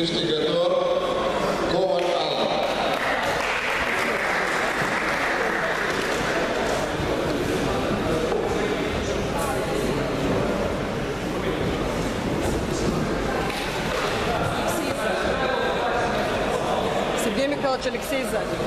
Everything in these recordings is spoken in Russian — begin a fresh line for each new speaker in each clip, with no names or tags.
Investigador Говард Алексей сзади.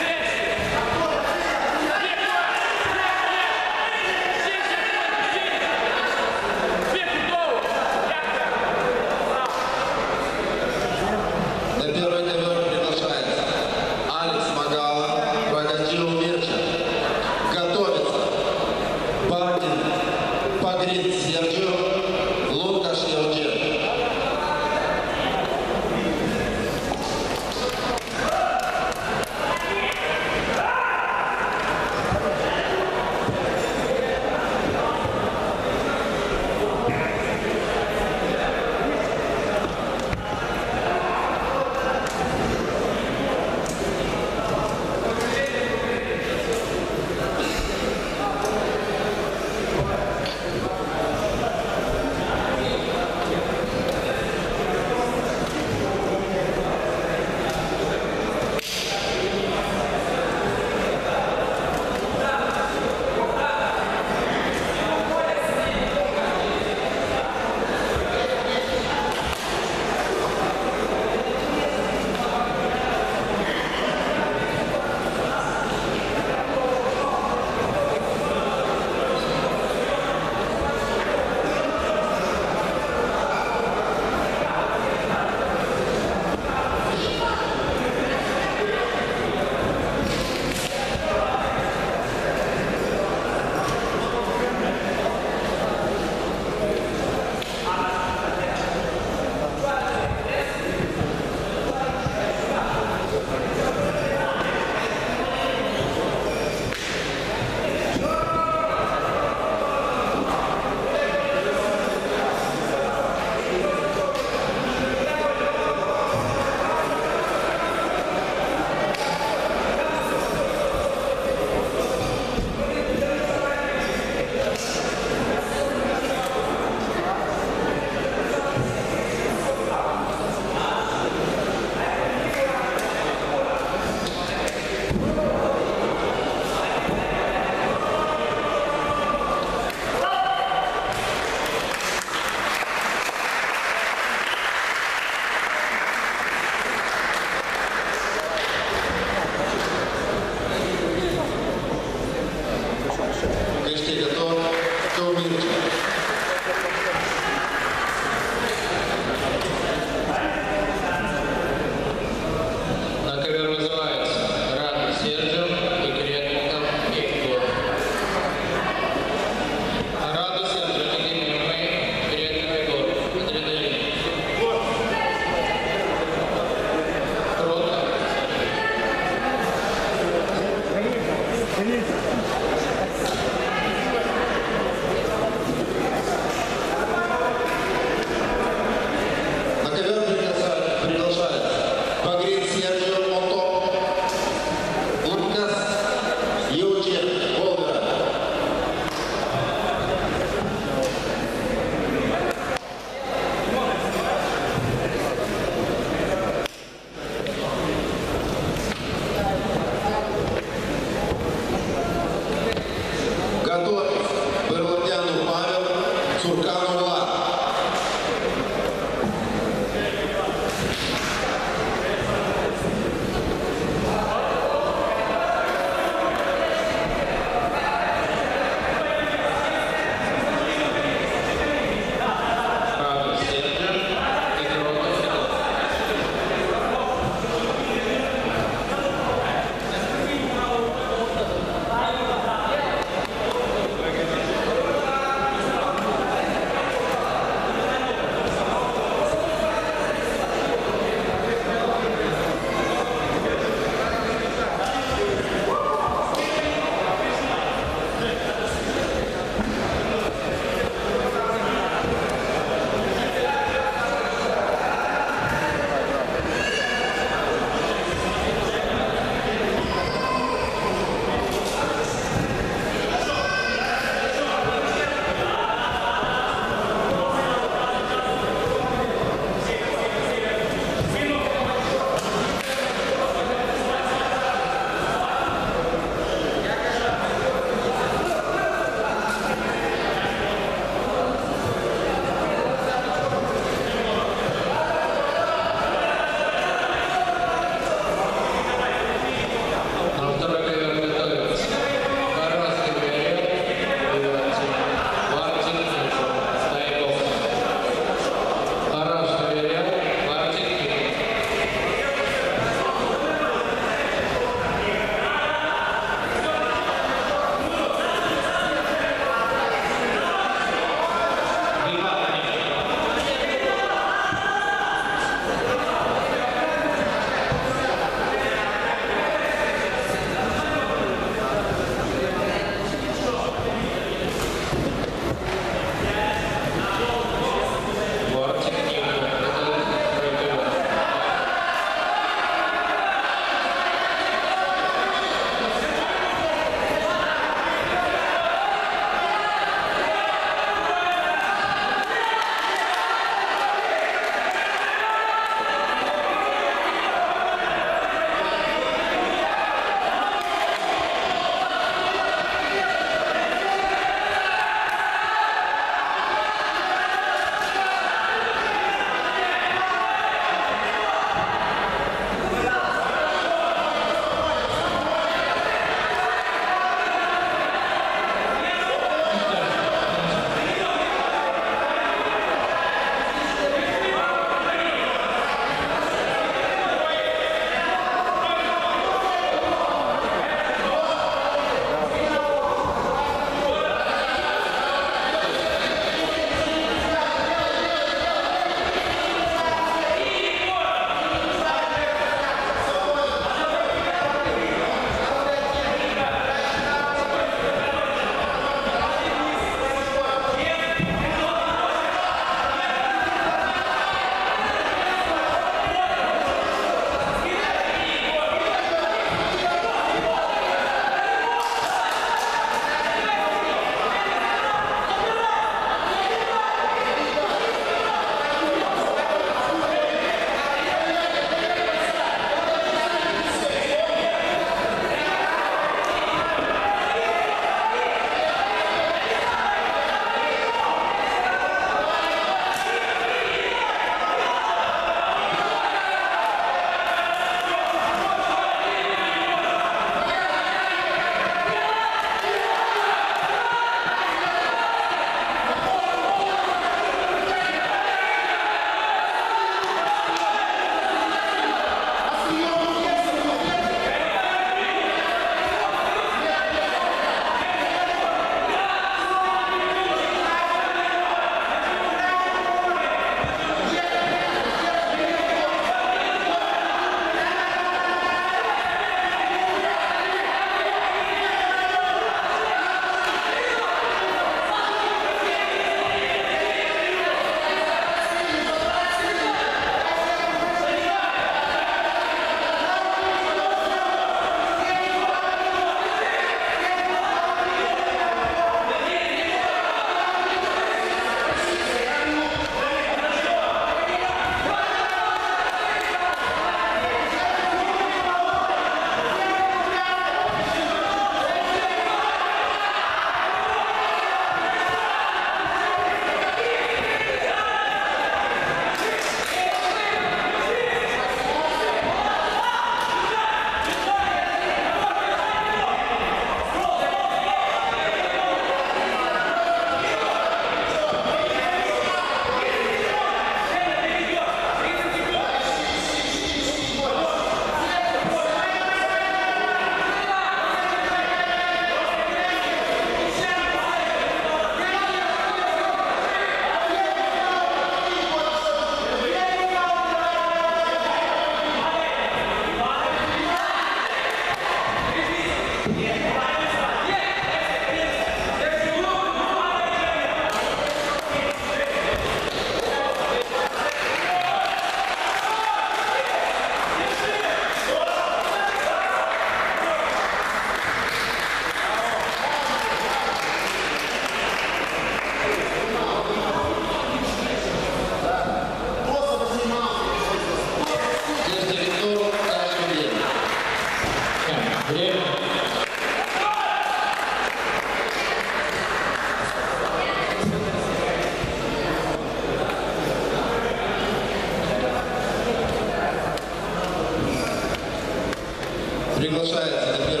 Ringraziare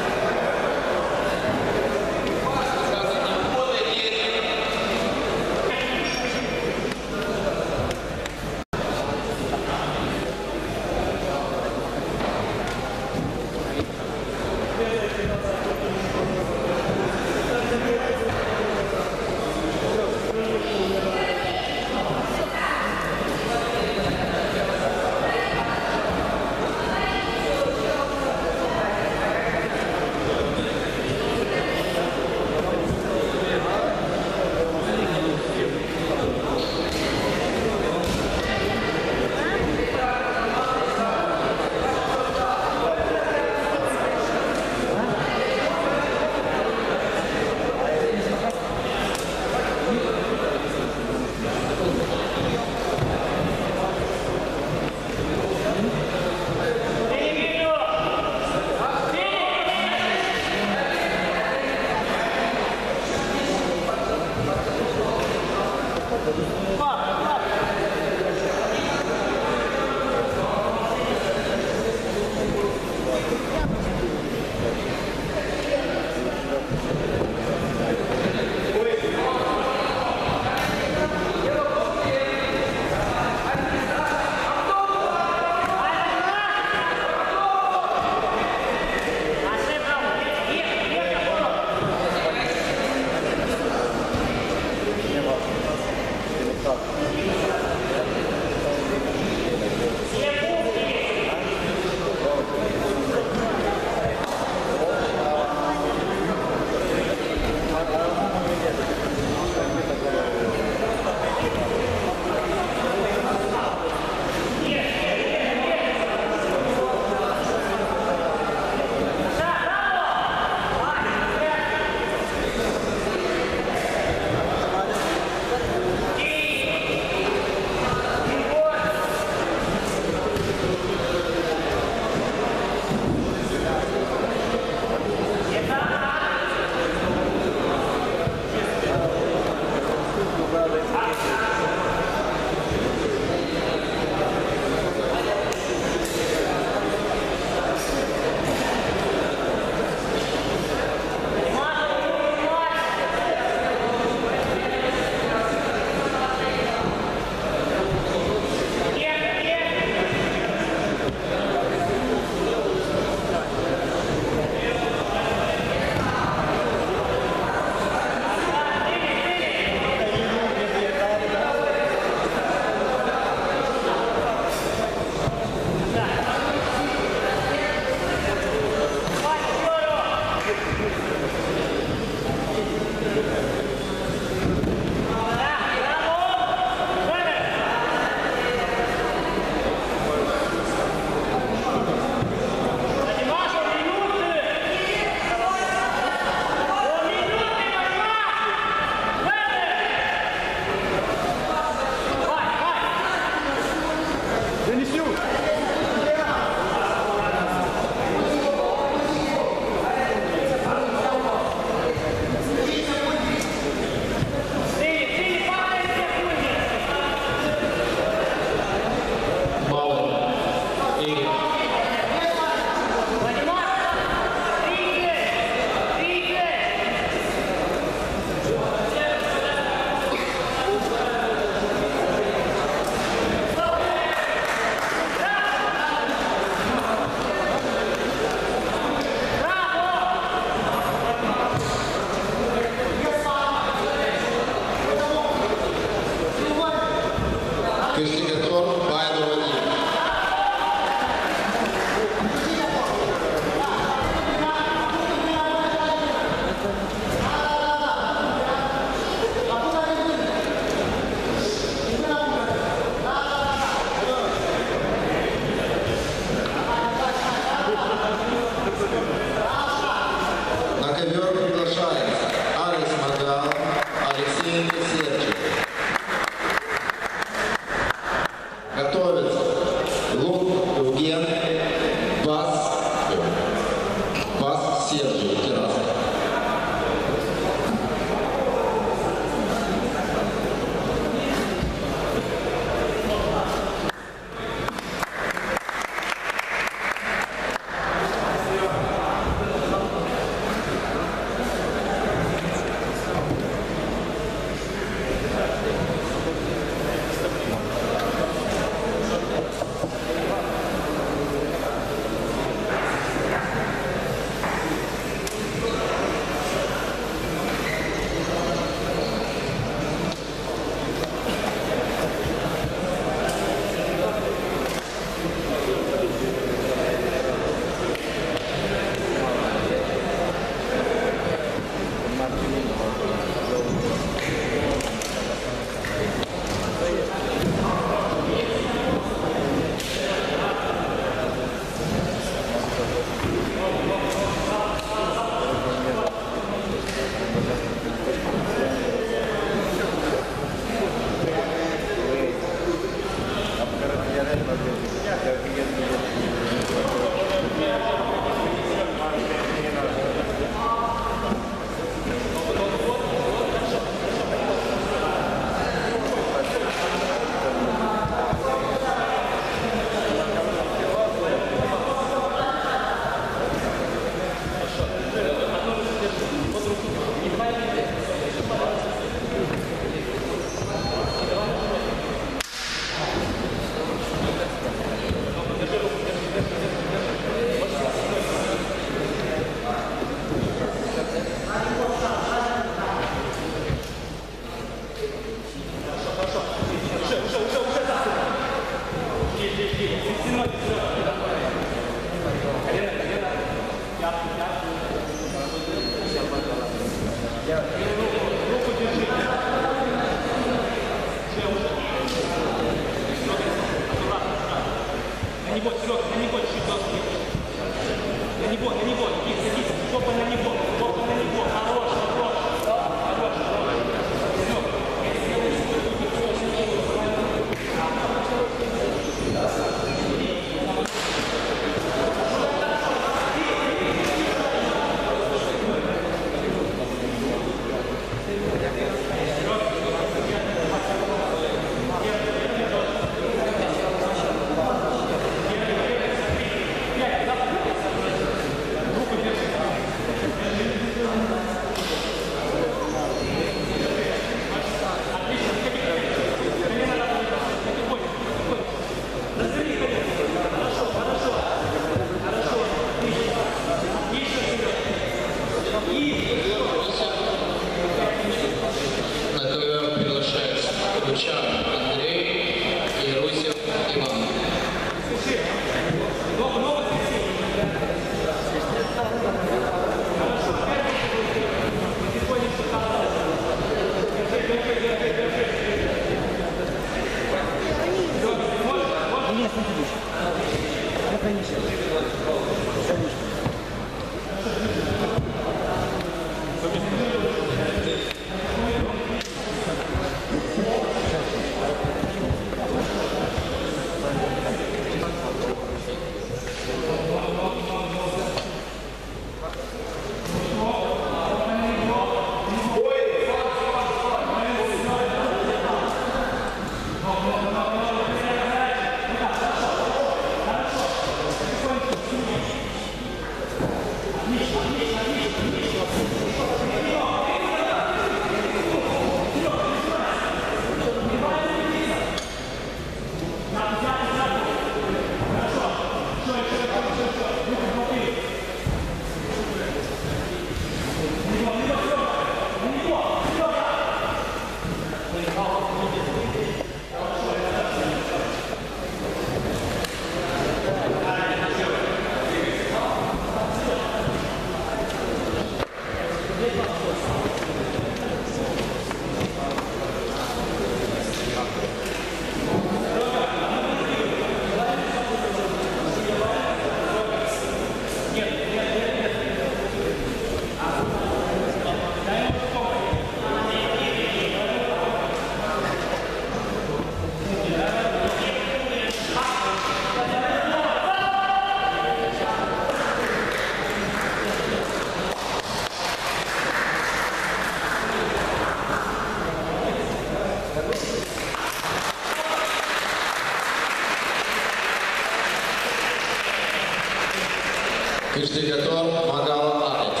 Секретарь Магала Алекс.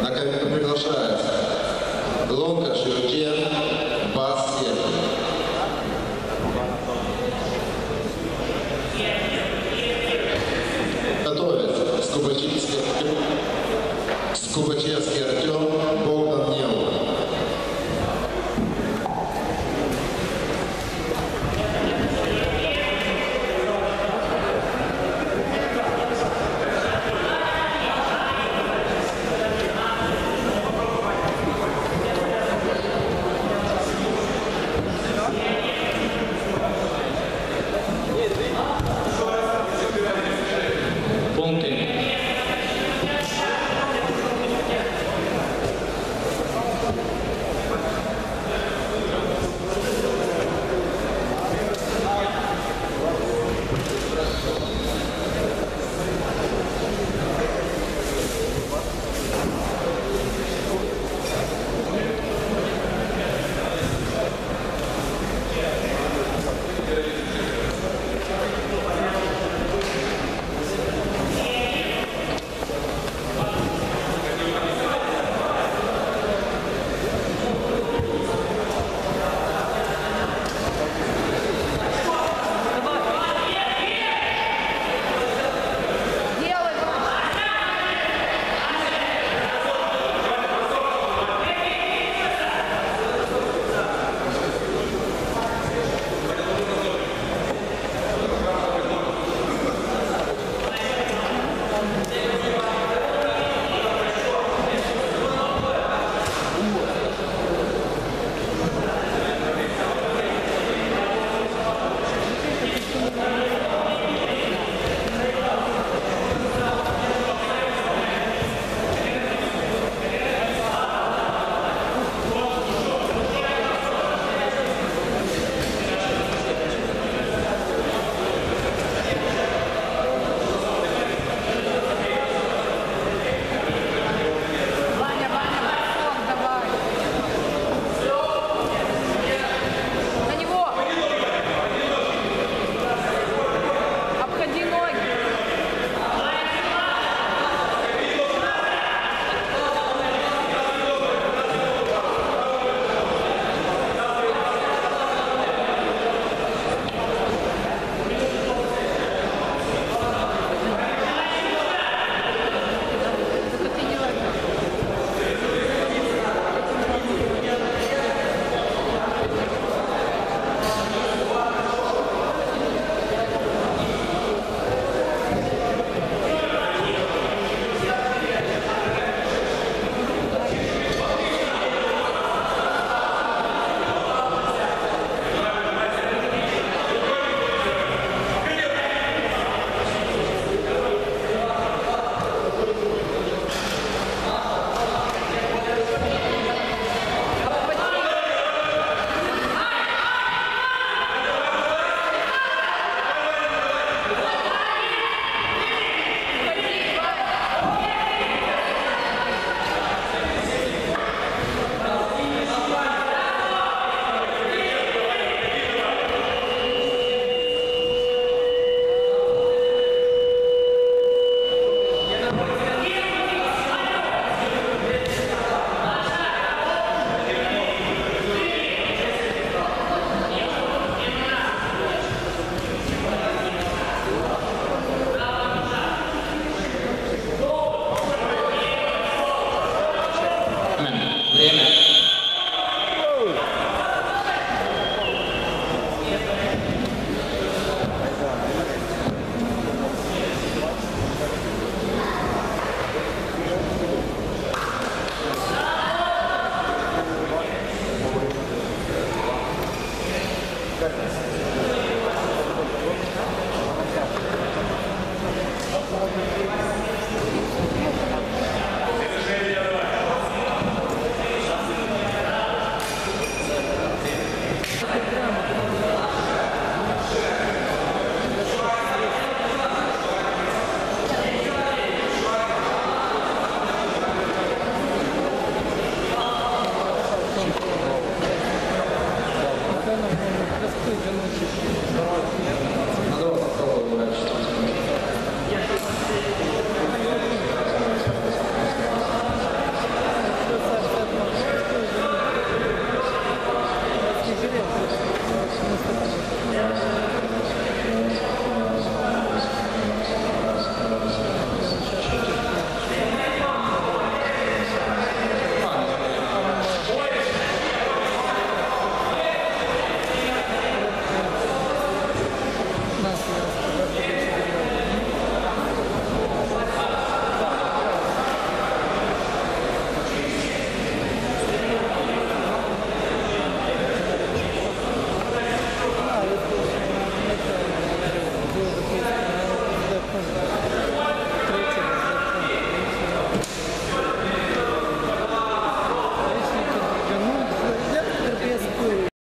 На кабинку приглашается Глонка Шевчен Бас Готовится скубачевский, скубачевский